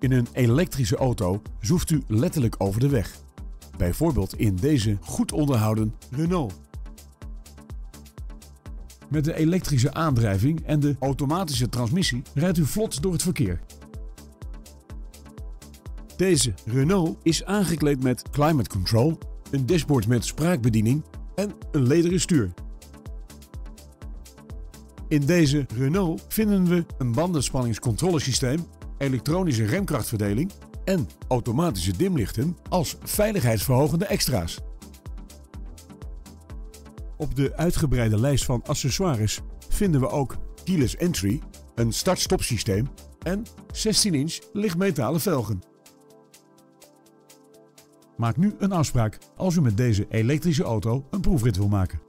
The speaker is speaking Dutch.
In een elektrische auto zoeft u letterlijk over de weg. Bijvoorbeeld in deze goed onderhouden Renault. Met de elektrische aandrijving en de automatische transmissie rijdt u vlot door het verkeer. Deze Renault is aangekleed met climate control, een dashboard met spraakbediening en een lederen stuur. In deze Renault vinden we een bandenspanningscontrolesysteem, elektronische remkrachtverdeling en automatische dimlichten als veiligheidsverhogende extra's. Op de uitgebreide lijst van accessoires vinden we ook keyless entry, een start-stop systeem en 16-inch lichtmetalen velgen. Maak nu een afspraak als u met deze elektrische auto een proefrit wil maken.